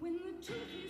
When the truth is